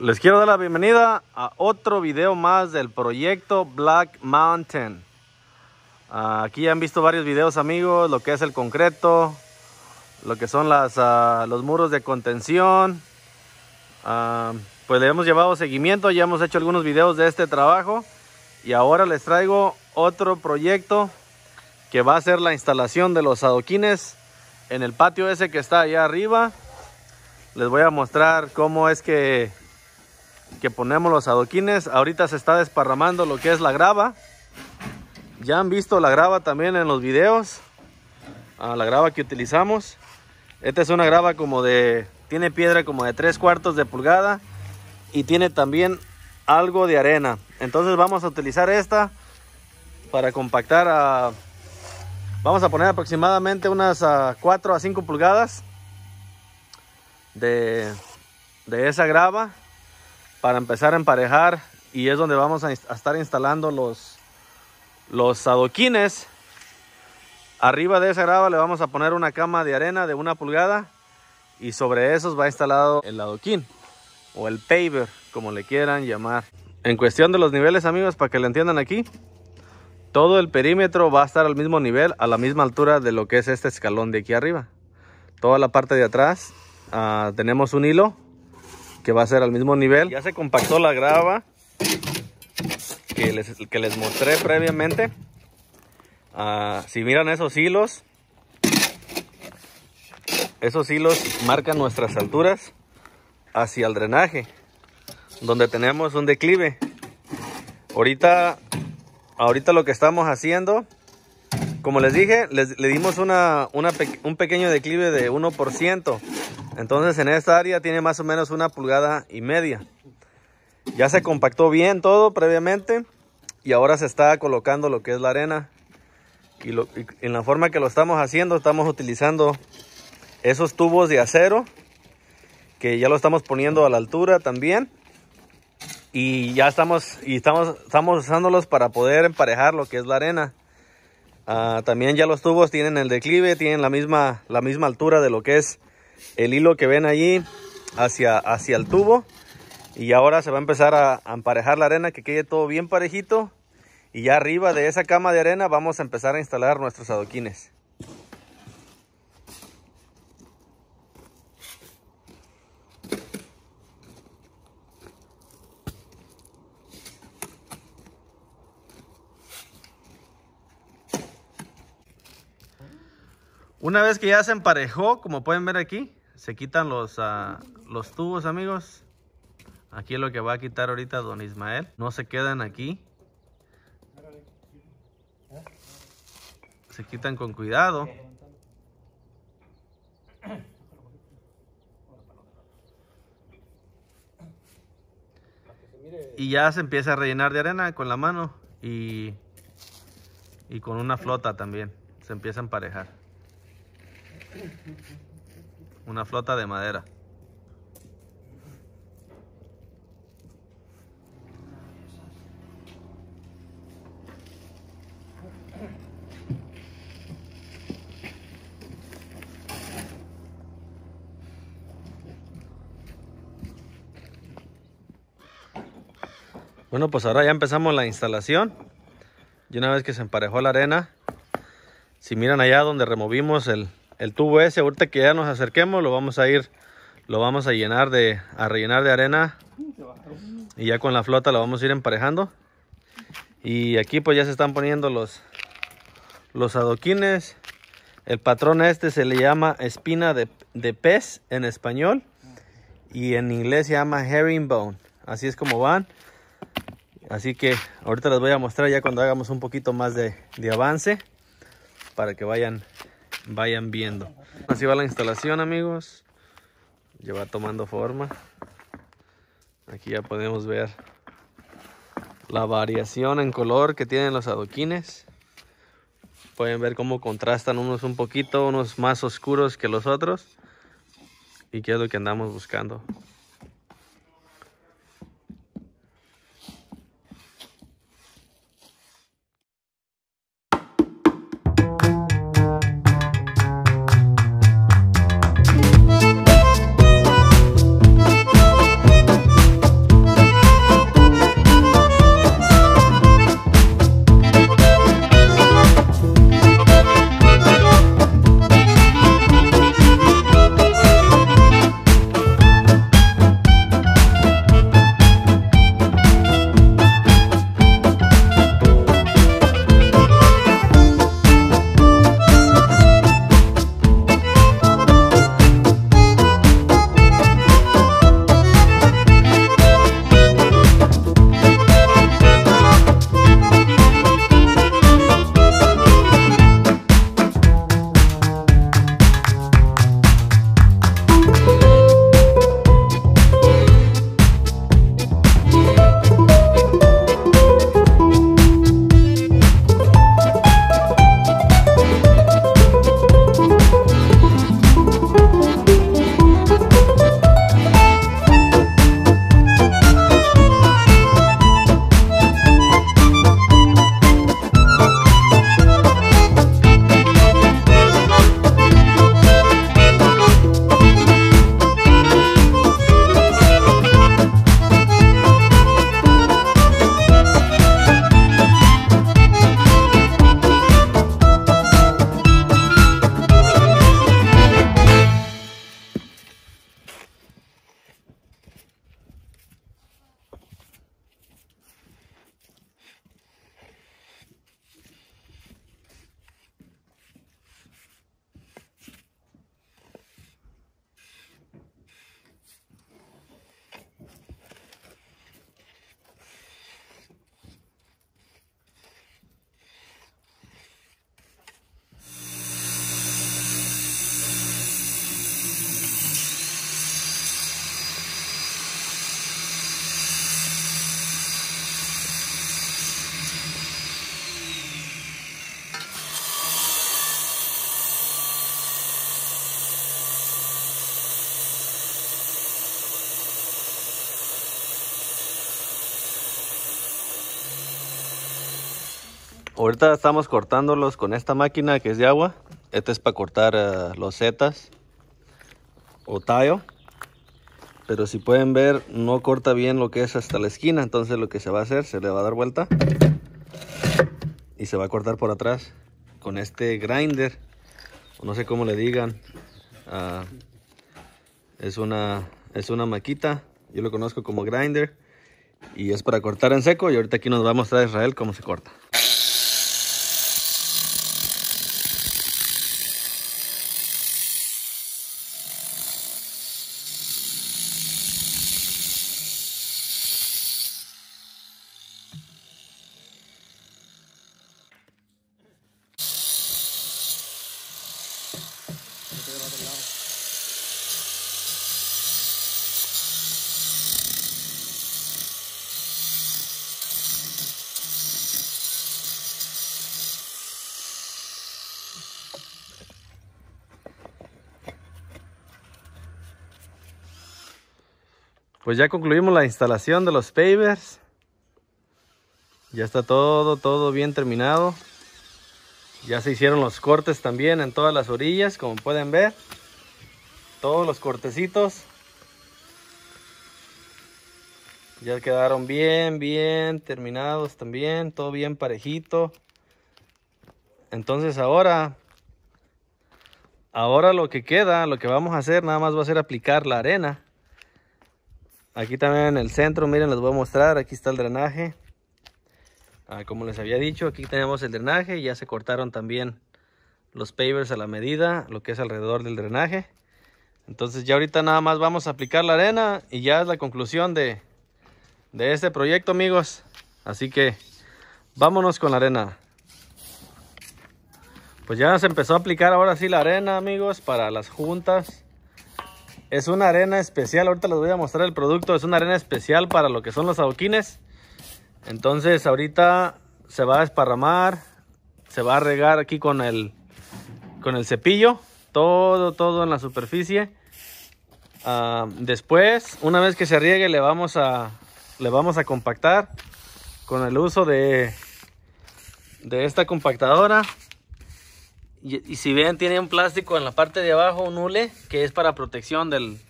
Les quiero dar la bienvenida a otro video más del proyecto Black Mountain. Uh, aquí han visto varios videos amigos, lo que es el concreto, lo que son uh, los muros de contención. Uh, pues le hemos llevado seguimiento, ya hemos hecho algunos videos de este trabajo. Y ahora les traigo otro proyecto que va a ser la instalación de los adoquines en el patio ese que está allá arriba. Les voy a mostrar cómo es que, que ponemos los adoquines. Ahorita se está desparramando lo que es la grava. Ya han visto la grava también en los videos. Ah, la grava que utilizamos. Esta es una grava como de... Tiene piedra como de 3 cuartos de pulgada. Y tiene también algo de arena. Entonces vamos a utilizar esta para compactar a... Vamos a poner aproximadamente unas a 4 a 5 pulgadas de esa grava para empezar a emparejar y es donde vamos a, estar instalando los, los adoquines. Arriba de esa grava le vamos a poner una cama de arena de una pulgada y sobre esos va instalado el adoquín o el paver, como le quieran llamar. En cuestión de los niveles, amigos, para que lo entiendan aquí, todo el perímetro va a estar al mismo nivel, a la misma altura de lo que es este escalón de aquí arriba. Toda la parte de atrás uh, tenemos un hilo que va a ser al mismo nivel. Ya se compactó la grava que les, que les mostré previamente. Uh, si miran esos hilos, esos hilos marcan nuestras alturas hacia el drenaje, donde tenemos un declive. Ahorita, ahorita lo que estamos haciendo, como les dije, les, le dimos una, una, un pequeño declive de 1%. Entonces en esta área tiene más o menos una pulgada y media. Ya se compactó bien todo previamente y ahora se está colocando lo que es la arena. Y, lo, en la forma que lo estamos haciendo, estamos utilizando esos tubos de acero que ya lo estamos poniendo a la altura también. Y ya estamos, y estamos, estamos usándolos para poder emparejar lo que es la arena. Uh, también ya los tubos tienen el declive, tienen la misma, la misma altura de lo que es el hilo que ven allí hacia, hacia el tubo. Y ahora se va a empezar a, emparejar la arena, que quede todo bien parejito. Y ya arriba de esa cama de arena vamos a empezar a instalar nuestros adoquines. Una vez que ya se emparejó, como pueden ver aquí, se quitan los, uh, los tubos, amigos. Aquí es lo que va a quitar ahorita don Ismael. No se quedan aquí. Se quitan con cuidado. Y ya se empieza a rellenar de arena con la mano y, y con una flota también. Se empieza a emparejar. Una flota de madera. Bueno, pues ahora ya empezamos la instalación. Y una vez que se emparejó la arena, si miran allá donde removimos el, el tubo ese, ahorita que ya nos acerquemos, lo vamos a ir, lo vamos a llenar de, a rellenar de arena. Y ya con la flota lo vamos a ir emparejando. Y aquí pues ya se están poniendo los, los adoquines. El patrón este se le llama espina de, de pez en español. Y en inglés se llama herringbone. Así es como van. Así que ahorita les voy a mostrar ya cuando hagamos un poquito más de, de avance. Para que vayan vayan viendo. Así va la instalación amigos. Ya va tomando forma. Aquí ya podemos ver la variación en color que tienen los adoquines. Pueden ver cómo contrastan unos un poquito, unos más oscuros que los otros. Y qué es lo que andamos buscando. Ahorita estamos cortándolos con esta máquina que es de agua. Esta es para cortar uh, los setas o tallo. Pero si pueden ver, no corta bien lo que es hasta la esquina. Entonces lo que se va a hacer, se le va a dar vuelta. Y se va a cortar por atrás con este grinder. No sé cómo le digan. Uh, es, una, es una maquita. Yo lo conozco como grinder. Y es para cortar en seco. Y ahorita aquí nos va a mostrar Israel cómo se corta. Pues ya concluimos la instalación de los pavers. Ya está todo, todo bien terminado. Ya se hicieron los cortes también en todas las orillas, como pueden ver. Todos los cortecitos. Ya quedaron bien, bien terminados también. Todo bien parejito. Entonces ahora, ahora lo que queda, lo que vamos a hacer nada más va a ser aplicar la arena. Aquí también en el centro, miren, les voy a mostrar. Aquí está el drenaje. Ah, como les había dicho, aquí tenemos el drenaje. Ya se cortaron también los pavers a la medida, lo que es alrededor del drenaje. Entonces ya ahorita nada más vamos a aplicar la arena y ya es la conclusión de, de este proyecto, amigos. Así que vámonos con la arena. Pues ya se empezó a aplicar ahora sí la arena, amigos, para las juntas. Es una arena especial, ahorita les voy a mostrar el producto. Es una arena especial para lo que son los adoquines. Entonces ahorita se va a esparramar, se va a regar aquí con el, con el cepillo. Todo, todo en la superficie. Uh, después, una vez que se riegue, le vamos a, le vamos a compactar con el uso de, de esta compactadora. Y, si ven, tiene un plástico en la parte de abajo, un hule, que es para protección del,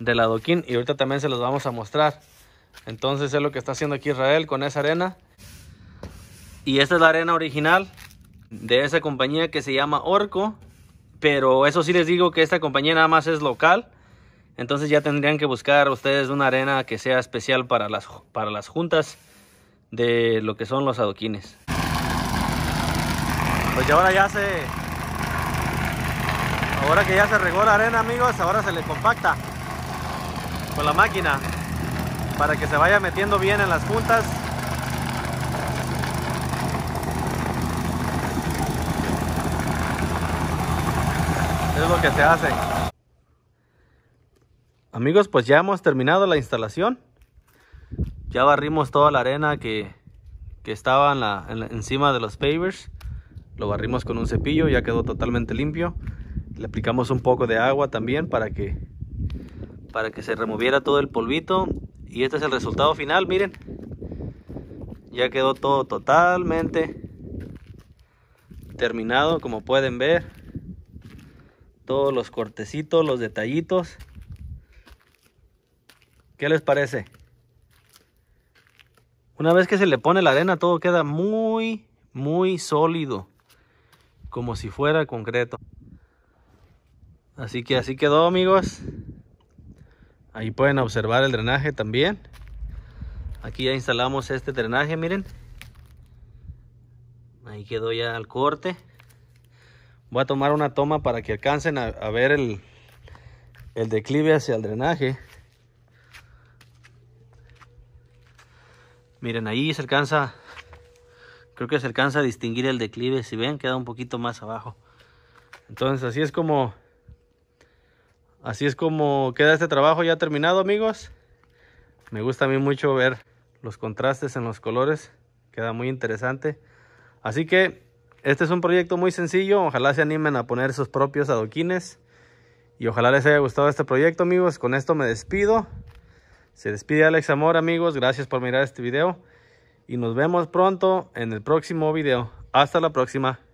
del adoquín. Y ahorita también se los vamos a mostrar. Entonces es lo que está haciendo aquí Israel con esa arena. Y esta es la arena original de esa compañía que se llama Orco. Pero eso sí les digo que esta compañía nada más es local. Entonces ya tendrían que buscar ustedes una arena que sea especial para las, para las juntas de lo que son los adoquines. Pues ahora ya se, Ahora que ya se regó la arena, amigos, ahora se le compacta con la máquina para que se vaya metiendo bien en las puntas. Es lo que se hace. Amigos, pues ya hemos terminado la instalación. Ya barrimos toda la arena que, que estaba encima de los pavers. Lo barrimos con un cepillo, ya quedó totalmente limpio. Le aplicamos un poco de agua también para que, para que se removiera todo el polvito. Y este es el resultado final, miren. Ya quedó todo totalmente terminado, como pueden ver. Todos los cortecitos, los detallitos. ¿Qué les parece? Una vez que se le pone la arena, todo queda muy, muy sólido. Como si fuera concreto. Así que así quedó amigos. Ahí pueden observar el drenaje también. Aquí ya instalamos este drenaje, miren. Ahí quedó ya el corte. Voy a tomar una toma para que alcancen a, ver el, el declive hacia el drenaje. Miren, ahí se alcanza, creo que se alcanza a distinguir el declive. Si ven, queda un poquito más abajo. Entonces así es como Así es como queda este trabajo ya terminado, amigos. Me gusta a mí mucho ver los contrastes en los colores. Queda muy interesante. Así que este es un proyecto muy sencillo. Ojalá se animen a poner sus propios adoquines. Y ojalá les haya gustado este proyecto, amigos. Con esto me despido. Se despide Alex Amor, amigos. Gracias por mirar este video. Y nos vemos pronto en el próximo video. Hasta la próxima.